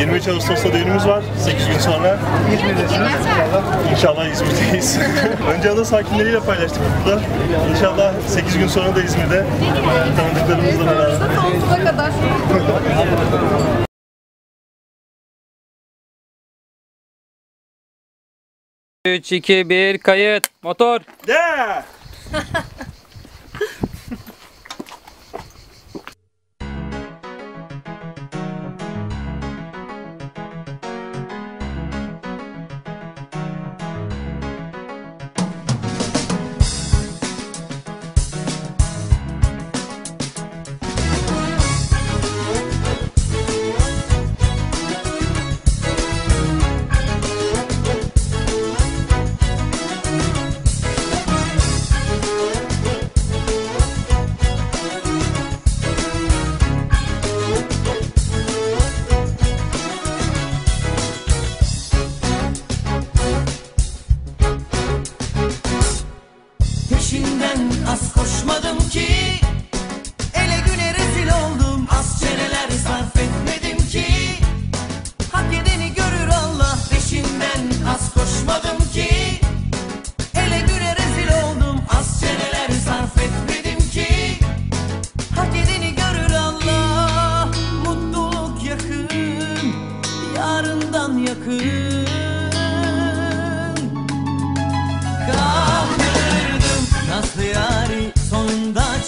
23 Ağustos'ta düğünümüz var. 8 gün sonra. İzmir'desiniz inşallah. İnşallah İzmir'deyiz. Önce ada sakinleriyle paylaştık burada. İnşallah 8 gün sonra da İzmir'de e, tanıdıklarımızla beraber. Sonsuza kadar. 3, 2, 1, kayıt. Motor. De!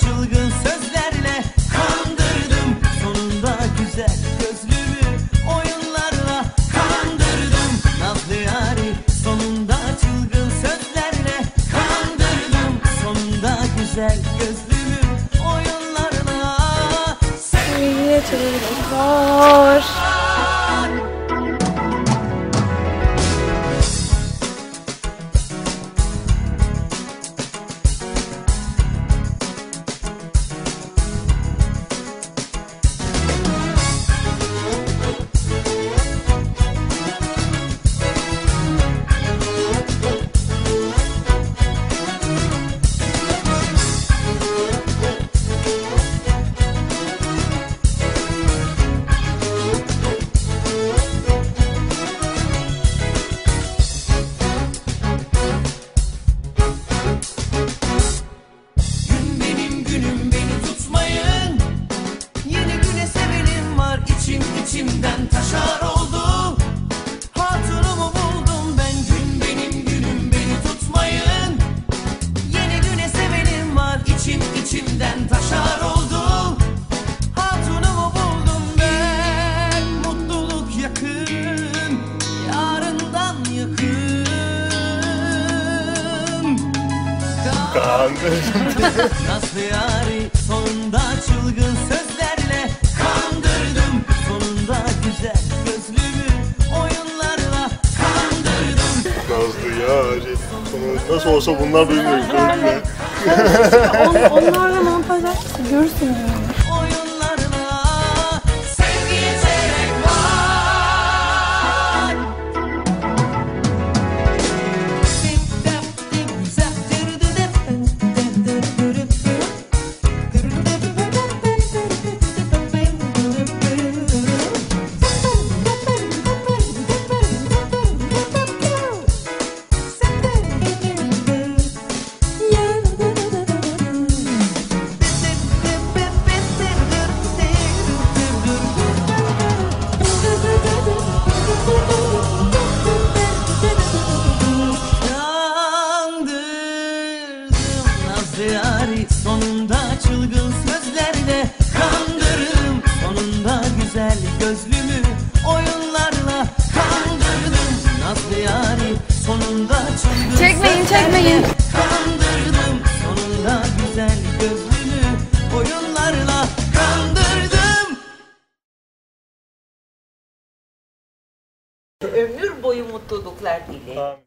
çılgın sözlerle Kandırdım sonunda güzel gözlümü oyunlarla Kandırdım. Nazlı yari sonunda çılgın sözlerle Kandırdım sonunda güzel gözlümü oyunlarla. Sen Yine Kandırdım. Nazlı yari sonunda çılgın sözlerle kandırdım Sonunda güzel gözlümü oyunlarla kandırdım Nazlı yari. Nasıl olsa bunlar duymuyor. Onlarla montaj. Görürsün diyorum. oyunlarla sonunda çılgın sözlerle Kandırdım sonunda güzel gözlümü oyunlarla Kandırdım. Nazlı yari sonunda çılgın Çekmeyin, sözlerle çekmeyin. Kandırdım. Sonunda güzel gözlümü oyunlarla Kandırdım. Ömür boyu mutluluklar dilerim.